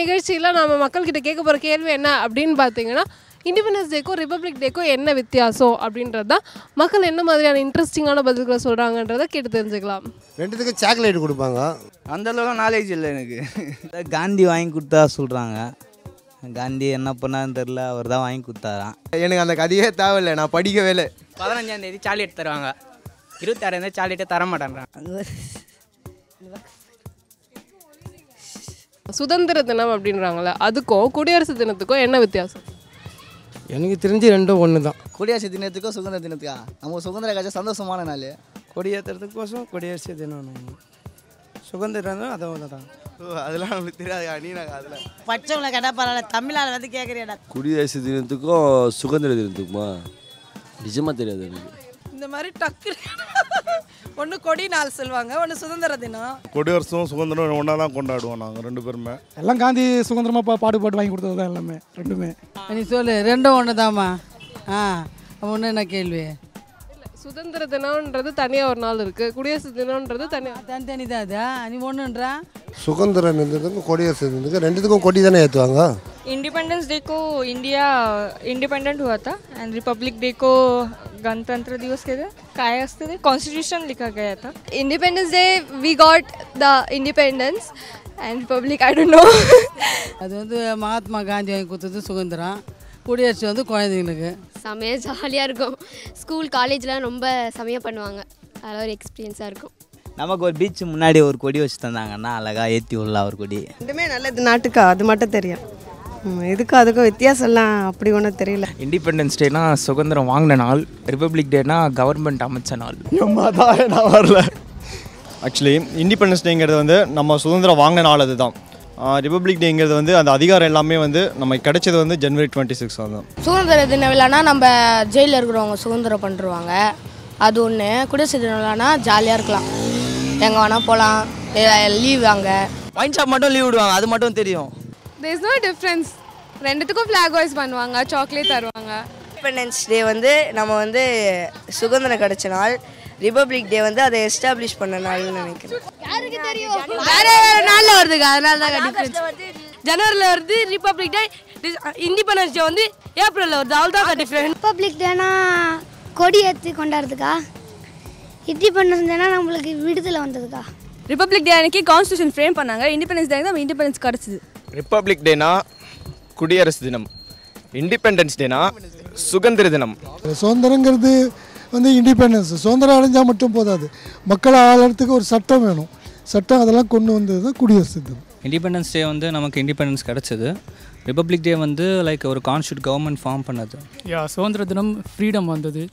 நிகழ்ச்சியில் நம்ம மக்கள்கிட்ட கேட்க போகிற கேள்வி என்ன அப்படின்னு பார்த்தீங்கன்னா இண்டிபெண்டன்ஸ் டேக்கும் ரிப்பப்ளிக் டேக்கும் என்ன வித்தியாசம் அப்படின்றது தான். மக்கள் என்ன மாதிரியான இன்ட்ரெஸ்டிங்கான பதில்களை சொல்கிறாங்கன்றதை கேட்டு தெரிஞ்சுக்கலாம். ரெண்டுத்துக்கும் சாக்லேட் கொடுப்பாங்க. அந்த அளவுக்கு நாலேஜ் இல்லை எனக்கு. காந்தி வாங்கி கொடுத்தா சொல்கிறாங்க காந்தி என்ன பண்ணான்னு தெரில அவர் தான் வாங்கி கொடுத்தாராம். எனக்கு அந்த கதையே தேவையில்லை நான் படிக்கவே இல்லை. பதினஞ்சாம் தேதி சாக்லேட் தருவாங்க. இருபத்தாறாம் தேதி சாக்லேட்டே தர மாட்டேன்றான் சுதந்திர தினம் அப்படின்றாங்களே அதுக்கும் குடியரசு தினத்துக்கும் என்ன வித்தியாசம்? எனக்கு தெரிஞ்சு ரெண்டும் ஒன்று தான் குடியரசு தினத்துக்கோ சுதந்திர தினத்துக்கா? நம்ம சுதந்திர கட்சி சந்தோஷமான நாள். கொடியேற்றுறதுக்கோசம் குடியரசு தினம். சுதந்திரம் அதுவும் தான். அதெல்லாம் நம்மளுக்கு தெரியாது நீ நான் அதில் பச்சவங்களை கேட்டால் பரவாயில்ல தமிழ்நாடு வந்து கேட்குறியாடா குடியரசு தினத்துக்கும் சுதந்திர தினத்துக்குமா? நிஜமாக தெரியாது எனக்கு. இந்த மாதிரி டக்கு ஒன்று கொடி நாள் சொல்லுவாங்க ஒன்று சுதந்திர தினம். கொடியரசும் சுதந்திரம் ஒன்றா தான் கொண்டாடுவோம் நாங்கள் ரெண்டு பேருமே. எல்லாம் காந்தி சுதந்திரமாக பா பாடுபாட்டு வாங்கி கொடுத்தது தான் எல்லாமே ரெண்டுமே. நீ சொல்லு ரெண்டும் ஒன்று தாம்மா ஆ ஒன்று என்ன கேள்வி? சுதந்திர தினம்ன்றது தனியாக ஒரு நாள் இருக்குது குடியரசு தினம்ன்றது தனியாக தனித்தனி தான் அது நீ ஒன்றுன்றா சுதந்திர தினத்துக்கும் குடியரசு தினத்துக்கும் ரெண்டுத்துக்கும் கொடி தானே ஏற்றுவாங்க इंडिपेंडेंस डे को इंडिया इंडिपेंडेंट हुआ था एंड रिपब्लिक डे को गणतंत्र दिवस के काय असते ते कॉन्स्टिट्यूशन लिखा गया था Independence Day, we got the independence, and Republic, I don't know. அது வந்து மகாத்மா காந்தி வாங்கி கொடுத்தது சுதந்திரம் குடியரசு வந்து குழந்தைங்களுக்கு செமையாக ஜாலியாக இருக்கும் ஸ்கூல் காலேஜ்லாம் ரொம்ப செமையாக பண்ணுவாங்க அதெல்லாம் ஒரு எக்ஸ்பீரியன்ஸாக இருக்கும் நமக்கு ஒரு பீச் முன்னாடி ஒரு கொடி வச்சு தந்தாங்கன்னா அழகாக ஏற்றி விடலாம் ஒரு கொடி ரெண்டுமே நல்லது நாட்டுக்கா அது மட்டும் தெரியும் இதுக்கும் அதுக்கும் வித்தியாசம்லாம் அப்படி ஒன்றும் தெரியல. இண்டிபெண்டன்ஸ் டேனா சுதந்திரம் வாங்கின நாள் ரிப்பப்ளிக் டேனா கவர்மெண்ட் அமைச்ச நாள். நான் வரல. ஆக்சுவலி இண்டிபெண்டன்ஸ் டேங்கிறது வந்து நம்ம சுதந்திரம் வாங்கின நாள் அதுதான். ரிப்பப்ளிக் டேங்கிறது வந்து அந்த அதிகாரம் எல்லாமே வந்து நமக்கு கிடைச்சது வந்து ஜனவரி டுவெண்ட்டி சிக்ஸ் தான் சுதந்திர தின விழானா நம்ம ஜெயிலில் இருக்கிறவங்க சுதந்திரம் பண்ணுருவாங்க அது ஒன்று குடியரசு தின விழானா ஜாலியாக இருக்கலாம். எங்கே வேணால் போகலாம் லீவ் அங்கே ஷாப் மட்டும் லீவ் விடுவாங்க. அது மட்டும் தெரியும். தேர் இஸ் நோ டிஃப்ரென்ஸ் ரெண்டுத்துக்கும் ஃப்ளாக் வைஸ் பண்ணுவாங்க சாக்லேட் தருவாங்க. இண்டிபெண்டன்ஸ் டே வந்து நம்ம வந்து சுதந்திரம் கிடைச்ச நாள் ரிப்பப்ளிக் டே வந்து அதை எஸ்டாப்ளிஷ் பண்ண நாள்னு நினைக்கிறேன். யாருக்கு தெரியும்? வேற வேற நாளில் வருதுங்க அதனால தான் டிஃப்ரென்ஸ் ஜனவரியில் வருது ரிப்பப்ளிக் டே இண்டிபெண்டன்ஸ் டே வந்து ஏப்ரலில் வருது அவ்வளோ தான் டிஃப்ரெண்ட் ரிப்பப்ளிக் டேனா கொடி ஏற்றி கொண்டாடுறதுக்கா? இண்டிபெண்டன்ஸ் டேனா நம்மளுக்கு விடுதலை வந்ததுக்கா? ரிப்பப்ளிக் டே அன்னைக்கு கான்ஸ்டியூஷன் ஃப்ரேம் பண்ணாங்க இண்டிபெண்டன்ஸ் டே தான் இண்டிபெண்டன்ஸ் கிடச்சிது. ரிப்பப்ளிக் டேனா குடியரசு தினம் இண்டிபெண்டன்ஸ் டேனா சுதந்திர தினம். சுதந்திரங்கிறது வந்து இண்டிபெண்டன்ஸ் சுதந்திரம் அடைஞ்சால் மட்டும் போதாது. மக்களை ஆளறதுக்கு ஒரு சட்டம் வேணும். சட்டம் அதெல்லாம் கொண்டு வந்தது தான் குடியரசு தினம். இண்டிபெண்டன்ஸ் டே வந்து நமக்கு இண்டிபெண்டன்ஸ் கிடச்சிது. ரிப்பப்ளிக் டே வந்து லைக் ஒரு கான்ஸ்டியூட் கவர்மெண்ட் ஃபார்ம் பண்ணது. யா சுதந்திர தினம் ஃப்ரீடம் வந்தது.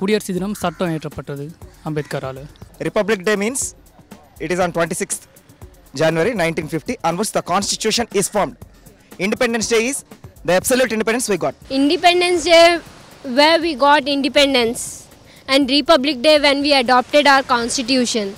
குடியரசு தினம் சட்டம் ஏற்றப்பட்டது அம்பேத்கரால். Republic day means it is on twenty sixth January 1950 onwards the constitution is formed. Independence Day is the absolute independence we got. Independence Day where we got independence and Republic Day when we adopted our constitution.